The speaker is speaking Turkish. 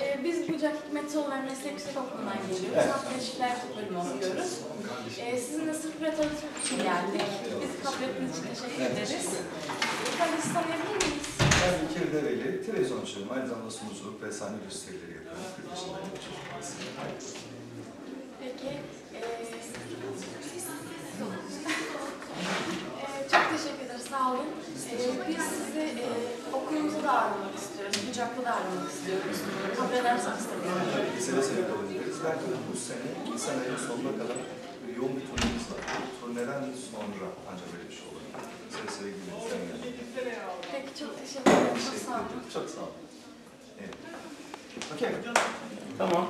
Ee, biz Bucak Hikmet ve Meslek Yüksekokulu'ndan geliyoruz. Evet. Halk ilişkiler bölümü okuyoruz. Ee, sizinle sırf tanıtmak için geldik. Bizi kabul ettiğiniz için teşekkür ederiz. Sizi tanıyabilir miyiz? Ben İlker Develi, televizyon açıyorum. Aynı zamanda sunuculuk ve sahne gösterileri yapıyorum. 40 yaşındayım. Peki, ee, ee, çok teşekkür ederiz, sağ olun. Ee, biz sizi ee, okulumuza da ağırlamak istiyoruz, Bucak'ta da ağırlamak istiyoruz. Kabul ederseniz tabii. Seve kabul ederiz. Belki de bu sene, ilk senenin sonuna kadar yoğun bir turnemiz var. Turneden sonra ancak böyle bir şey olur. Seve seve gideriz. Peki, çok teşekkür ederim, çok sağ olun. Çok sağ olun. Evet. Okey. Tamam.